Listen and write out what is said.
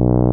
you